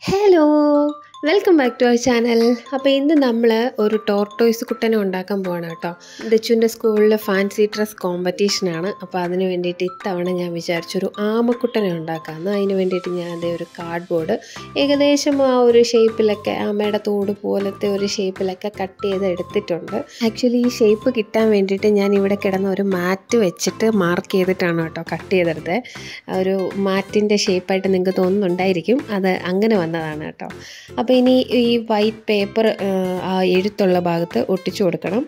Hello. Welcome back to our channel അപ്പോൾ ഇന്ന് നമ്മൾ ഒരു ടോർട്ടോയ്സ് കുട്ടനെ ഉണ്ടാക്കാൻ പോവാണ് കേട്ടോ. ദച്ചുവിന്റെ സ്കൂളിൽ ഫാൻസി ഡ്രസ് കോമ്പറ്റീഷനാണ് അപ്പോൾ അതിന് വേണ്ടിയിട്ട് ഇത്തവണ ഞാൻ വിചാരിച്ചൊരു ആമക്കുട്ടനെ ഉണ്ടാക്കാമെന്ന് അതിന് വേണ്ടിയിട്ട് ഞാൻ അതേ ഒരു കാർഡ് ബോർഡ് ഏകദേശം ആ ഒരു ഷേപ്പിലൊക്കെ ആമയുടെ തോട് പോലത്തെ ഒരു ഷേപ്പിലൊക്കെ കട്ട് ചെയ്ത് എടുത്തിട്ടുണ്ട്. ആക്ച്വലി ഈ ഷേപ്പ് കിട്ടാൻ വേണ്ടിയിട്ട് ഞാൻ ഇവിടെ കിടന്ന ഒരു മാറ്റ് വെച്ചിട്ട് മാർക്ക് ചെയ്തിട്ടാണ് കേട്ടോ കട്ട് ചെയ്തെടുത്തത് ഒരു മാറ്റിന്റെ ഷേപ്പായിട്ട് നിങ്ങൾക്ക് തോന്നുന്നുണ്ടായിരിക്കും. അത് അങ്ങനെ വന്നതാണ് കേട്ടോ. അപ്പോൾ ഇനി ഈ വൈറ്റ് പേപ്പർ ആ എഴുത്തുള്ള ഭാഗത്ത് ഒട്ടിച്ചു കൊടുക്കണം.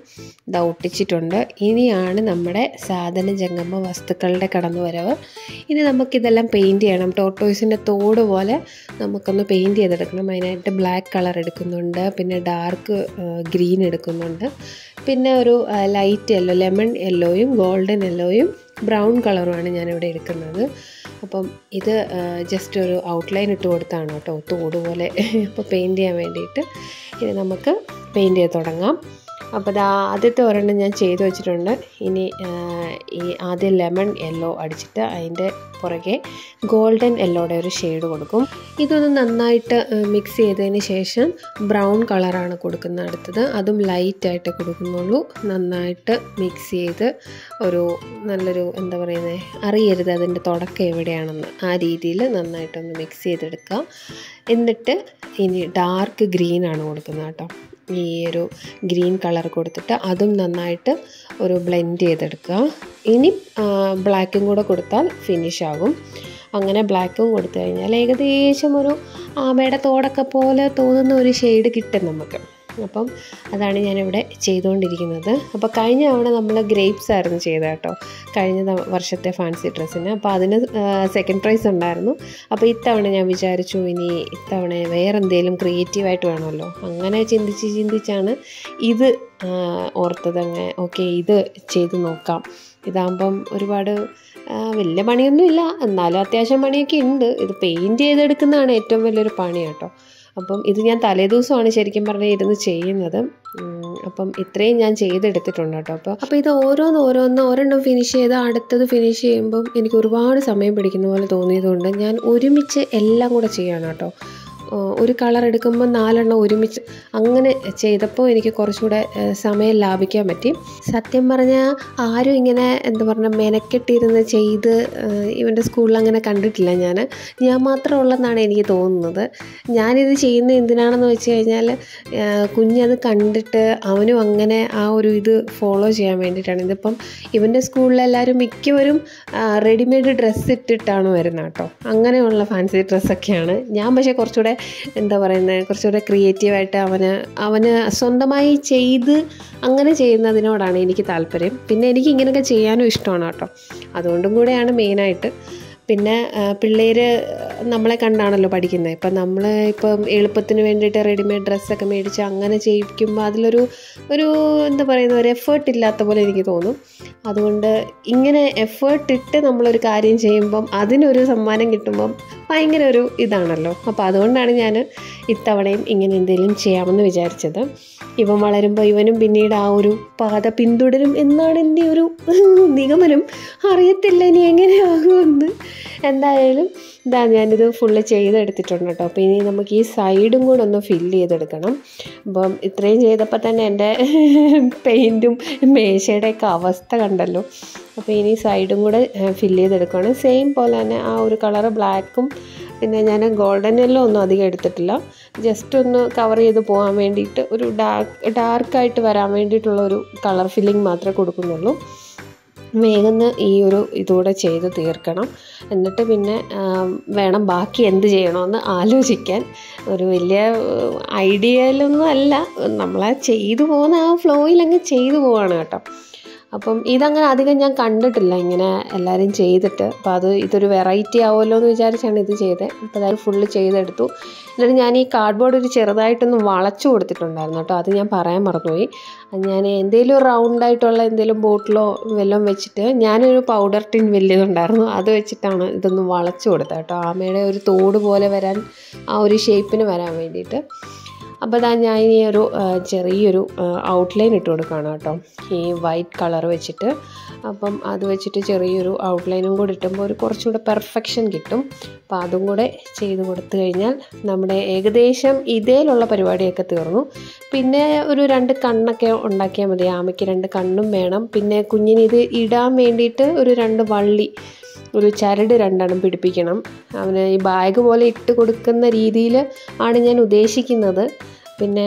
ഇതാ ഒട്ടിച്ചിട്ടുണ്ട്. ഇനിയാണ് നമ്മുടെ സാധന ജംഗമ വസ്തുക്കളുടെ കടന്നുവരവ്. ഇനി നമുക്കിതെല്ലാം പെയിന്റ് ചെയ്യണം. ടോട്ടോയ്സിന്റെ തോട് പോലെ നമുക്കൊന്ന് പെയിന്റ് ചെയ്തെടുക്കണം. അതിനായിട്ട് ബ്ലാക്ക് കളർ എടുക്കുന്നുണ്ട്. പിന്നെ ഡാർക്ക് ഗ്രീൻ എടുക്കുന്നുണ്ട്. പിന്നെ ഒരു ലൈറ്റ് യെല്ലോ ലെമൺ യെല്ലോയും ഗോൾഡൻ യെല്ലോയും ബ്രൗൺ കളറുമാണ് ഞാനിവിടെ എടുക്കുന്നത്. അപ്പം ഇത് ജസ്റ്റ് ഒരു ഔട്ട്ലൈൻ ഇട്ട് കൊടുത്താണ് കേട്ടോ തോട് പോലെ. അപ്പോൾ പെയിന്റ് ചെയ്യാൻ വേണ്ടിയിട്ട് ഇനി നമുക്ക് പെയിന്റ് ചെയ്ത് തുടങ്ങാം. അപ്പോൾ ഇത് ആദ്യത്തെ ഒരെണ്ണം ഞാൻ ചെയ്ത് വെച്ചിട്ടുണ്ട്. ഇനി ഈ ആദ്യം ലെമൺ യെല്ലോ അടിച്ചിട്ട് അതിന്റെ പുറകെ ഗോൾഡൻ യെല്ലോയുടെ ഒരു ഷെയ്ഡ് കൊടുക്കും. ഇതൊന്ന് നന്നായിട്ട് മിക്സ് ചെയ്തതിന് ശേഷം ബ്രൗൺ കളറാണ് കൊടുക്കുന്നത് അടുത്തത്. അതും ലൈറ്റായിട്ട് കൊടുക്കുന്നുള്ളൂ. നന്നായിട്ട് മിക്സ് ചെയ്ത് ഒരു നല്ലൊരു എന്താ പറയുന്നത് അറിയരുത് അതിന്റെ തുടക്കം എവിടെയാണെന്ന്. ആ രീതിയിൽ നന്നായിട്ടൊന്ന് മിക്സ് ചെയ്തെടുക്കുക. എന്നിട്ട് ഇനി ഡാർക്ക് ഗ്രീനാണ് കൊടുക്കുന്നത് കേട്ടോ. ഈ ഒരു ഗ്രീൻ കളർ കൊടുത്തിട്ട് അതും നന്നായിട്ട് ഒരു ബ്ലെൻഡ് ചെയ്തെടുക്കുക. ഇനി ബ്ലാക്കും കൂടെ കൊടുത്താൽ ഫിനിഷ് ആകും അങ്ങനെ ബ്ലാക്കും കൊടുത്തു കഴിഞ്ഞാൽ ഏകദേശം ഒരു ആമയുടെ തോടൊക്കെ പോലെ തോന്നുന്ന ഒരു ഷെയ്ഡ് കിട്ടും നമുക്ക്. അപ്പം അതാണ് ഞാനിവിടെ ചെയ്തുകൊണ്ടിരിക്കുന്നത്. അപ്പോൾ കഴിഞ്ഞ തവണ നമ്മൾ ഗ്രേപ്സ് ആയിരുന്നു ചെയ്തത് കേട്ടോ കഴിഞ്ഞ വർഷത്തെ ഫാൻസി ഡ്രസ്സിന് അപ്പോൾ അതിന് സെക്കൻഡ് പ്രൈസ് ഉണ്ടായിരുന്നു. അപ്പോൾ ഇത്തവണ ഞാൻ വിചാരിച്ചു ഇനി ഇത്തവണ വേറെ എന്തെങ്കിലും ക്രിയേറ്റീവായിട്ട് വേണമല്ലോ. അങ്ങനെ ചിന്തിച്ച് ചിന്തിച്ചാണ് ഇത് ഓർത്തത്. അങ്ങനെ ഓക്കെ ഇത് ചെയ്ത് നോക്കാം. ഇതാകുമ്പം ഒരുപാട് വലിയ പണിയൊന്നുമില്ല. എന്നാലും അത്യാവശ്യം പണിയൊക്കെ ഉണ്ട്. ഇത് പെയിന്റ് ചെയ്തെടുക്കുന്നതാണ് ഏറ്റവും വലിയൊരു പണി കേട്ടോ അപ്പം ഇത് ഞാൻ തലേദിവസമാണ് ശരിക്കും പറഞ്ഞാൽ ഇരുന്ന് ചെയ്യുന്നത്. അപ്പം ഇത്രയും ഞാൻ ചെയ്തെടുത്തിട്ടുണ്ട് കേട്ടോ. അപ്പോൾ അപ്പോൾ ഇത് ഓരോന്ന് ഓരോന്ന് ഒരെണ്ണം ഫിനിഷ് ചെയ്ത് അടുത്തത് ഫിനിഷ് ചെയ്യുമ്പം എനിക്ക് ഒരുപാട് സമയം പിടിക്കുന്ന പോലെ തോന്നിയതുകൊണ്ട് ഞാൻ ഒരുമിച്ച് എല്ലാം കൂടെ ചെയ്യണം കേട്ടോ. ഒരു കളർ എടുക്കുമ്പോൾ നാലെണ്ണം ഒരുമിച്ച് അങ്ങനെ ചെയ്തപ്പോൾ എനിക്ക് കുറച്ചുകൂടെ സമയം ലാഭിക്കാൻ പറ്റി. സത്യം പറഞ്ഞാൽ ആരും ഇങ്ങനെ എന്താ പറയുക മെനക്കെട്ടിരുന്ന് ചെയ്ത് ഇവന്റെ സ്കൂളിൽ അങ്ങനെ കണ്ടിട്ടില്ല ഞാൻ ഞാൻ മാത്രം ഉള്ളതെന്നാണ് എനിക്ക് തോന്നുന്നത്. ഞാനിത് ചെയ്യുന്ന എന്തിനാണെന്ന് വെച്ച് കഴിഞ്ഞാൽ കുഞ്ഞത് കണ്ടിട്ട് അവനും അങ്ങനെ ആ ഒരു ഇത് ഫോളോ ചെയ്യാൻ വേണ്ടിയിട്ടാണ്. ഇതിപ്പം ഇവന്റെ സ്കൂളിലെല്ലാവരും മിക്കവരും റെഡിമെയ്ഡ് ഡ്രസ്സ് ഇട്ടിട്ടാണ് വരുന്നത് കേട്ടോ. അങ്ങനെയുള്ള ഫാൻസി ഡ്രസ്സൊക്കെയാണ്. ഞാൻ പക്ഷേ കുറച്ചുകൂടെ എന്താ പറയുന്നത് കുറച്ചുകൂടെ ക്രിയേറ്റീവായിട്ട് അവന് അവന് സ്വന്തമായി ചെയ്ത് അങ്ങനെ ചെയ്യുന്നതിനോടാണ് എനിക്ക് താല്പര്യം. പിന്നെ എനിക്ക് ഇങ്ങനെയൊക്കെ ചെയ്യാനും ഇഷ്ടമാണ് കേട്ടോ. അതുകൊണ്ടും കൂടെയാണ് മെയിനായിട്ട് പിന്നെ പിള്ളേർ നമ്മളെ കണ്ടാണല്ലോ പഠിക്കുന്നത്. ഇപ്പം നമ്മൾ ഇപ്പം എളുപ്പത്തിന് വേണ്ടിയിട്ട് റെഡിമെയ്ഡ് ഡ്രസ്സൊക്കെ മേടിച്ച് അങ്ങനെ ചെയ്യിക്കുമ്പോൾ അതിലൊരു ഒരു എന്താ പറയുന്ന ഒരു എഫേർട്ട് ഇല്ലാത്ത പോലെ എനിക്ക് തോന്നും. അതുകൊണ്ട് ഇങ്ങനെ എഫേർട്ട് ഇട്ട് നമ്മളൊരു കാര്യം ചെയ്യുമ്പം അതിനൊരു സമ്മാനം കിട്ടുമ്പം ഭയങ്കര ഒരു ഇതാണല്ലോ. അപ്പോൾ അതുകൊണ്ടാണ് ഞാൻ ഇത്തവണയും ഇങ്ങനെ എന്തെങ്കിലും ചെയ്യാമെന്ന് വിചാരിച്ചത്. ഇവൻ വളരുമ്പോൾ ഇവനും പിന്നീട് ആ ഒരു പാത പിന്തുടരും എന്നാണ് എന്റെ ഒരു നിഗമനം. അറിയത്തില്ല ഇനി എങ്ങനെയാകുമെന്ന്. എന്തായാലും ഇതാ ഞാനിത് ഫുള്ള് ചെയ്തെടുത്തിട്ടുണ്ട് കേട്ടോ. അപ്പോൾ ഇനി നമുക്ക് ഈ സൈഡും കൂടെ ഒന്ന് ഫില്ല് ചെയ്തെടുക്കണം. അപ്പം ഇത്രയും ചെയ്തപ്പോൾ തന്നെ എന്റെ പെയിന്റും മേശയുടെയൊക്കെ അവസ്ഥ കണ്ടല്ലോ. അപ്പോൾ ഇനി സൈഡും കൂടെ ഫില്ല് ചെയ്തെടുക്കുകയാണ്. സെയിം പോലെ തന്നെ ആ ഒരു കളറ് ബ്ലാക്കും പിന്നെ ഞാൻ ഗോൾഡൻ യെല്ലോ ഒന്നും അധികം എടുത്തിട്ടില്ല. ജസ്റ്റ് ഒന്ന് കവർ ചെയ്ത് പോകാൻ വേണ്ടിയിട്ട് ഒരു ഡാർക്ക് ഡാർക്കായിട്ട് വരാൻ വേണ്ടിയിട്ടുള്ള ഒരു കളർ ഫില്ലിംഗ് മാത്രമേ കൊടുക്കുന്നുള്ളൂ. വേഗം ഈ ഒരു ഇതുകൂടെ ചെയ്ത് തീർക്കണം. എന്നിട്ട് പിന്നെ വേണം ബാക്കി എന്ത് ചെയ്യണമെന്ന് ആലോചിക്കാൻ. ഒരു വലിയ ഐഡിയയിലൊന്നും അല്ല. നമ്മളാ ചെയ്തു പോകുന്ന ആ ഫ്ലോയിൽ അങ്ങ് ചെയ്തു പോവാണ് കേട്ടോ. അപ്പം ഇതങ്ങനെ അധികം ഞാൻ കണ്ടിട്ടില്ല ഇങ്ങനെ എല്ലാവരും ചെയ്തിട്ട്. അപ്പോൾ അത് ഇതൊരു വെറൈറ്റി ആവുമല്ലോ എന്ന് വിചാരിച്ചാണ് ഇത് ചെയ്തത് അപ്പോൾ അതായത് ഫുള്ള് ചെയ്തെടുത്തു. എന്നിട്ട് ഞാൻ ഈ കാർഡ്ബോർഡ് ഒരു ചെറുതായിട്ടൊന്ന് വളച്ചു കൊടുത്തിട്ടുണ്ടായിരുന്നു കേട്ടോ. അത് ഞാൻ പറയാൻ മറന്നുപോയി. ഞാൻ എന്തെങ്കിലും റൗണ്ടായിട്ടുള്ള എന്തെങ്കിലും ബോട്ടിലോ വെല്ലം വെച്ചിട്ട് ഞാനൊരു പൗഡർ ടിൻ വലിയതുണ്ടായിരുന്നു അത് വെച്ചിട്ടാണ് ഇതൊന്ന് വളച്ചു കൊടുത്തത് കേട്ടോ. ആമയുടെ ഒരു തോട് പോലെ വരാൻ ആ ഒരു ഷേപ്പിന് വരാൻ വേണ്ടിയിട്ട്. അപ്പോൾ അതാ ഞാൻ ഈ ഒരു ചെറിയൊരു ഔട്ട്ലൈൻ ഇട്ട് കൊടുക്കുകയാണ് കേട്ടോ. ഈ വൈറ്റ് കളർ വെച്ചിട്ട്. അപ്പം അത് വെച്ചിട്ട് ചെറിയൊരു ഔട്ട്ലൈനും കൂടി ഇട്ടുമ്പോൾ ഒരു കുറച്ചും കൂടെ പെർഫെക്ഷൻ കിട്ടും. അപ്പോൾ അതും കൂടെ ചെയ്ത് കൊടുത്തു കഴിഞ്ഞാൽ നമ്മുടെ ഏകദേശം ഇതേലുള്ള പരിപാടിയൊക്കെ തീർന്നു. പിന്നെ ഒരു രണ്ട് കണ്ണൊക്കെ ഉണ്ടാക്കിയാൽ മതി. ആമയ്ക്ക് രണ്ട് കണ്ണും വേണം. പിന്നെ കുഞ്ഞിന് ഇത് ഇടാൻ വേണ്ടിയിട്ട് ഒരു രണ്ട് വള്ളി ഒരു ചരട് രണ്ടെണ്ണം പിടിപ്പിക്കണം. അവന് ഈ ബാഗ് പോലെ ഇട്ട് കൊടുക്കുന്ന രീതിയിൽ ആണ് ഞാൻ ഉദ്ദേശിക്കുന്നത്. പിന്നെ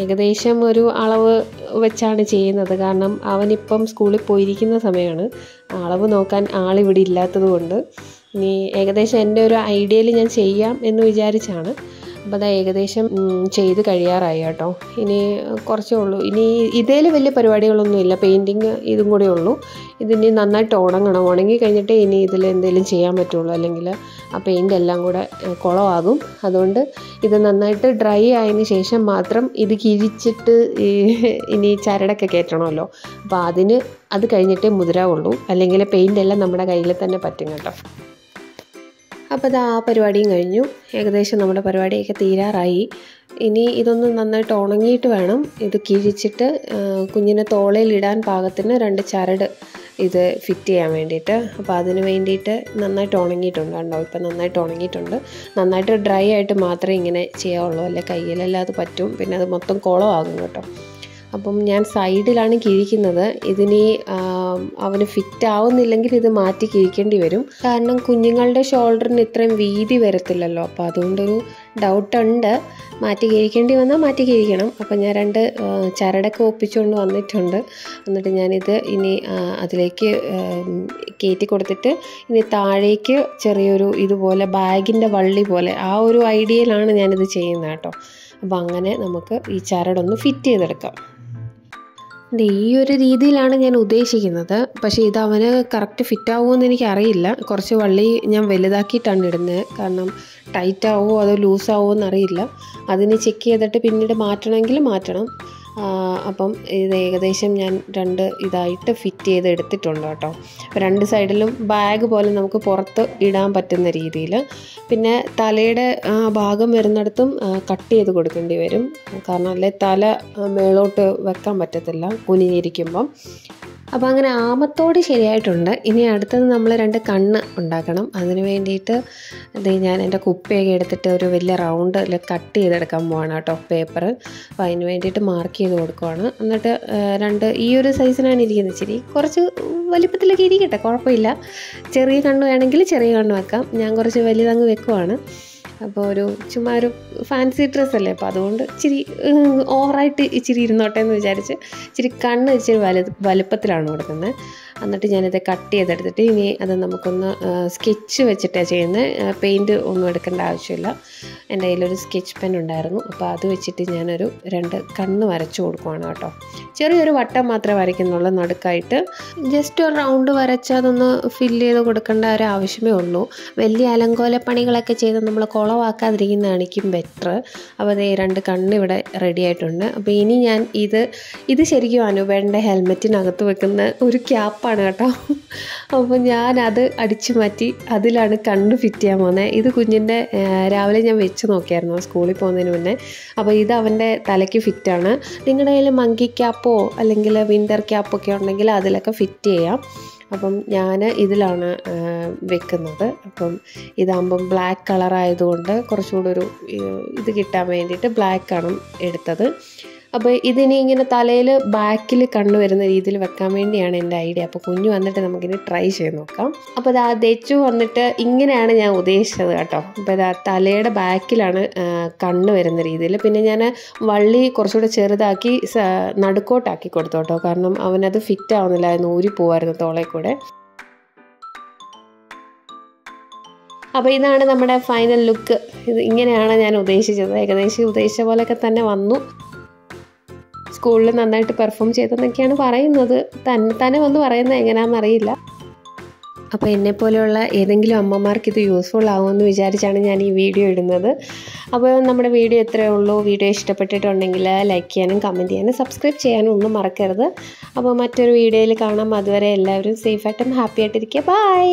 ഏകദേശം ഒരു അളവ് വെച്ചാണ് ചെയ്യുന്നത്. കാരണം അവനിപ്പം സ്കൂളിൽ പോയിരിക്കുന്ന സമയമാണ് അളവ് നോക്കാൻ ആളിവിടെ ഇല്ലാത്തത് കൊണ്ട്. ഇനി ഏകദേശം എന്റെ ഒരു ഐഡിയയിൽ ഞാൻ ചെയ്യാം എന്ന് വിചാരിച്ചാണ്. അപ്പോൾ അത് ഏകദേശം ചെയ്ത് കഴിയാറായി കേട്ടോ. ഇനി കുറച്ചേ ഉള്ളൂ. ഇനി ഇതേൽ വലിയ പരിപാടികളൊന്നുമില്ല പെയിന്റിങ് ഇതും കൂടെ ഉള്ളൂ. ഇതിനി നന്നായിട്ട് ഉണങ്ങണം. ഉണങ്ങി കഴിഞ്ഞിട്ടേ ഇനി ഇതിൽ എന്തെങ്കിലും ചെയ്യാൻ പറ്റുള്ളൂ. അല്ലെങ്കിൽ ആ പെയിന്റ് എല്ലാം കൂടെ കുളമാകും അതുകൊണ്ട് ഇത് നന്നായിട്ട് ഡ്രൈ ആയതിന് ശേഷം മാത്രം ഇത് കിഴിച്ചിട്ട് ഇനി ചരടൊക്കെ കയറ്റണമല്ലോ. അപ്പോൾ അതിന് അത് കഴിഞ്ഞിട്ടേ മുതിരാവുള്ളൂ. അല്ലെങ്കിൽ പെയിന്റ് എല്ലാം നമ്മുടെ കയ്യിൽ തന്നെ പറ്റും കേട്ടോ. അപ്പോൾ അത് ആ പരിപാടിയും കഴിഞ്ഞു. ഏകദേശം നമ്മുടെ പരിപാടിയൊക്കെ തീരാറായി. ഇനി ഇതൊന്ന് നന്നായിട്ട് ഉണങ്ങിയിട്ട് വേണം. ഇത് കിഴിച്ചിട്ട് കുഞ്ഞിനെ തോളയിൽ ഇടാൻ പാകത്തിന് രണ്ട് ചരട് ഇത് ഫിറ്റ് ചെയ്യാൻ വേണ്ടിയിട്ട്. അപ്പോൾ അതിന് വേണ്ടിയിട്ട് നന്നായിട്ട് ഉണങ്ങിയിട്ടുണ്ട് കണ്ടോ? ഇപ്പം നന്നായിട്ട് ഉണങ്ങിയിട്ടുണ്ട്. നന്നായിട്ട് ഡ്രൈ ആയിട്ട് മാത്രമേ ഇങ്ങനെ ചെയ്യാവുള്ളൂ. അല്ലെ? കയ്യിലല്ലാതെ പറ്റും. പിന്നെ അത് മൊത്തം കുളമാകും കേട്ടോ. അപ്പം ഞാൻ സൈഡിലാണ് കിഴിക്കുന്നത്. ഇതിനി അവന് ഫിറ്റ് ആവുന്നില്ലെങ്കിൽ ഇത് മാറ്റി കിഴിക്കേണ്ടി വരും. കാരണം കുഞ്ഞുങ്ങളുടെ ഷോൾഡറിന് ഇത്രയും വീതി വരത്തില്ലല്ലോ. അപ്പോൾ അതുകൊണ്ടൊരു ഡൗട്ടുണ്ട് മാറ്റി കിഴിക്കേണ്ടി വന്നാൽ മാറ്റി കിഴിക്കണം. അപ്പം ഞാൻ രണ്ട് ചരടൊക്കെ ഒപ്പിച്ചുകൊണ്ട് വന്നിട്ടുണ്ട്. എന്നിട്ട് ഞാനിത് ഇനി അതിലേക്ക് കയറ്റി കൊടുത്തിട്ട് ഇനി താഴേക്ക് ചെറിയൊരു ഇതുപോലെ ബാഗിന്റെ വള്ളി പോലെ ആ ഒരു ഐഡിയയിലാണ് ഞാനിത് ചെയ്യുന്നത് കേട്ടോ. അപ്പോൾ അങ്ങനെ നമുക്ക് ഈ ചരടൊന്ന് ഫിറ്റ് ചെയ്തെടുക്കാം. ഈ ഒരു രീതിയിലാണ് ഞാൻ ഉദ്ദേശിക്കുന്നത്. പക്ഷേ ഇത് അവന് കറക്റ്റ് ഫിറ്റ് ആവുമെന്ന് എനിക്കറിയില്ല. കുറച്ച് വള്ളി ഞാൻ വലുതാക്കിയിട്ടാണ് ഇടുന്നത്. കാരണം ടൈറ്റ് ആവുമോ അതോ ലൂസ് ആവുമോ എന്നറിയില്ല. അതിന് ചെക്ക് ചെയ്തിട്ട് പിന്നീട് മാറ്റണമെങ്കിൽ മാറ്റണം. അപ്പം ഇത് ഏകദേശം ഞാൻ രണ്ട് ഇതായിട്ട് ഫിറ്റ് ചെയ്ത് എടുത്തിട്ടുണ്ട് കേട്ടോ രണ്ട് സൈഡിലും ബാഗ് പോലെ നമുക്ക് പുറത്ത് ഇടാൻ പറ്റുന്ന രീതിയിൽ. പിന്നെ തലയുടെ ഭാഗം വരുന്നിടത്തും കട്ട് ചെയ്ത് കൊടുക്കേണ്ടി വരും. കാരണം അല്ലെ തല മേളോട്ട് വെക്കാൻ പറ്റത്തില്ല കുനിഞ്ഞിരിക്കുമ്പം. അപ്പോൾ അങ്ങനെ ആമത്തോട് ശരിയായിട്ടുണ്ട്. ഇനി അടുത്തത് നമ്മൾ രണ്ട് കണ്ണ് ഉണ്ടാക്കണം. അതിന് വേണ്ടിയിട്ട് ഇത് ഞാൻ എന്റെ കുപ്പിയൊക്കെ എടുത്തിട്ട് ഒരു വലിയ റൗണ്ട് കട്ട് ചെയ്തെടുക്കാൻ പോവാണ് കേട്ടോ പേപ്പർ അപ്പോൾ അതിന് വേണ്ടിയിട്ട് മാർക്ക് ചെയ്ത് കൊടുക്കുവാണ്. എന്നിട്ട് രണ്ട് ഈ ഒരു സൈസിനാണ് ഇരിക്കുന്നത് ശരി കുറച്ച് വലിപ്പത്തിലൊക്കെ ഇരിക്കട്ടെ കുഴപ്പമില്ല. ചെറിയ കണ്ണ് വേണമെങ്കിൽ ചെറിയ കണ്ണ് വെക്കാം. ഞാൻ കുറച്ച് വലുതങ്ങ് വെക്കുവാണ്. അപ്പോൾ ഒരു ചുമ്മാ ഒരു ഫാൻസി ഡ്രസ്സ് അല്ലേ? അപ്പോൾ അതുകൊണ്ട് ഇച്ചിരി ഓവറായിട്ട് ഇച്ചിരി ഇരുന്നോട്ടെ എന്ന് വിചാരിച്ച് ഇച്ചിരി കണ്ണ് ഇച്ചിരി വലു വലുപ്പത്തിലാണ് കൊടുക്കുന്നത്. എന്നിട്ട് ഞാനിത് കട്ട് ചെയ്തെടുത്തിട്ട് ഇനി അത് നമുക്കൊന്ന് സ്കെച്ച് വെച്ചിട്ടാണ് ചെയ്യുന്നത്. പെയിന്റ് ഒന്നും എടുക്കേണ്ട ആവശ്യമില്ല. എന്റെ കയ്യിലൊരു സ്കെച്ച് പെൻ ഉണ്ടായിരുന്നു. അപ്പോൾ അത് വെച്ചിട്ട് ഞാനൊരു രണ്ട് കണ്ണ് വരച്ചു കൊടുക്കുവാണ് കേട്ടോ. ചെറിയൊരു വട്ടം മാത്രമേ വരയ്ക്കുന്നുള്ളൂ നടുക്കായിട്ട്. ജസ്റ്റ് ഒരു റൗണ്ട് വരച്ച് അതൊന്ന് ഫില്ല് ചെയ്ത് കൊടുക്കേണ്ട ഒരു ആവശ്യമേ ഉള്ളൂ. വലിയ അലങ്കോല പണികളൊക്കെ ചെയ്ത് നമ്മൾ കുളവാക്കാതിരിക്കുന്നതാണ് എനിക്കും ബെറ്റർ അപ്പോൾ അതേ രണ്ട് കണ്ണ് ഇവിടെ റെഡി ആയിട്ടുണ്ട്. അപ്പോൾ ഇനി ഞാൻ ഇത് ഇത് ശരിക്കും അനുപേന്റെ ഹെൽമെറ്റിനകത്ത് വെക്കുന്ന ഒരു ക്യാപ്പാണ് കേട്ടോ. അപ്പോൾ ഞാൻ അത് അടിച്ചു മാറ്റി അതിലാണ് കണ്ണ് ഫിറ്റ് ചെയ്യാൻ പോകുന്നത്. ഇത് കുഞ്ഞിന്റെ രാവിലെ ഞാൻ വെച്ച് നോക്കിയായിരുന്നു സ്കൂളിൽ പോകുന്നതിന് മുന്നേ. അപ്പോൾ ഇത് അവന്റെ തലയ്ക്ക് ഫിറ്റാണ് നിങ്ങളുടെ കയ്യിൽ മങ്കി ക്യാപ്പോ അല്ലെങ്കിൽ വിന്റർ ക്യാപ്പൊക്കെ ഉണ്ടെങ്കിൽ അതിലൊക്കെ ഫിറ്റ് ചെയ്യാം. അപ്പം ഞാൻ ഇതിലാണ് വെക്കുന്നത്. അപ്പം ഇതാകുമ്പം ബ്ലാക്ക് കളറായതുകൊണ്ട് കുറച്ചുകൂടെ ഒരു ഇത് കിട്ടാൻ വേണ്ടിയിട്ട് ബ്ലാക്കാണ് എടുത്തത്. അപ്പോൾ ഇതിനി ഇങ്ങനെ തലയിൽ ബാക്കിൽ കണ്ണു വരുന്ന രീതിയിൽ വെക്കാൻ വേണ്ടിയാണ് എന്റെ ഐഡിയ. അപ്പോൾ കുഞ്ഞു വന്നിട്ട് നമുക്കിനി ട്രൈ ചെയ്ത് നോക്കാം. അപ്പോൾ അത് ദച്ചു വന്നിട്ട് ഇങ്ങനെയാണ് ഞാൻ ഉദ്ദേശിച്ചത് കേട്ടോ. അപ്പോൾ ഇതാ തലയുടെ ബാക്കിലാണ് കണ്ണ് വരുന്ന രീതിയിൽ. പിന്നെ ഞാൻ വള്ളി കുറച്ചുകൂടെ ചെറുതാക്കി നടുക്കോട്ടാക്കി കൊടുത്തു കേട്ടോ. കാരണം അവനത് ഫിറ്റ് ആവുന്നില്ല ആവുന്നില്ലായിരുന്നു ഊരി പോവായിരുന്നു തോളെ കൂടെ. അപ്പോൾ ഇതാണ് നമ്മുടെ ഫൈനൽ ലുക്ക് ഇത് ഇങ്ങനെയാണ് ഞാൻ ഉദ്ദേശിച്ചത്. ഏകദേശം ഉദ്ദേശിച്ച പോലെയൊക്കെ തന്നെ വന്നു. സ്കൂളിൽ നന്നായിട്ട് പെർഫോം ചെയ്തെന്നൊക്കെയാണ് പറയുന്നത്. തന്നെ തന്നെ വന്ന് പറയുന്നത് എങ്ങനെയാണെന്ന് അറിയില്ല. അപ്പോൾ എന്നെപ്പോലെയുള്ള ഏതെങ്കിലും അമ്മമാർക്ക് ഇത് യൂസ്ഫുൾ ആകുമെന്ന് വിചാരിച്ചാണ് ഞാൻ ഈ വീഡിയോ ഇടുന്നത്. അപ്പോൾ നമ്മുടെ വീഡിയോ ഇത്രയേ ഉള്ളൂ. വീഡിയോ ഇഷ്ടപ്പെട്ടിട്ടുണ്ടെങ്കിൽ ലൈക്ക് ചെയ്യാനും കമന്റ് ചെയ്യാനും സബ്സ്ക്രൈബ് ചെയ്യാനും ഒന്നും മറക്കരുത്. അപ്പോൾ മറ്റൊരു വീഡിയോയിൽ കാണാം. അതുവരെ എല്ലാവരും സേഫായിട്ടും ഹാപ്പി ആയിട്ടിരിക്കുക. ബൈ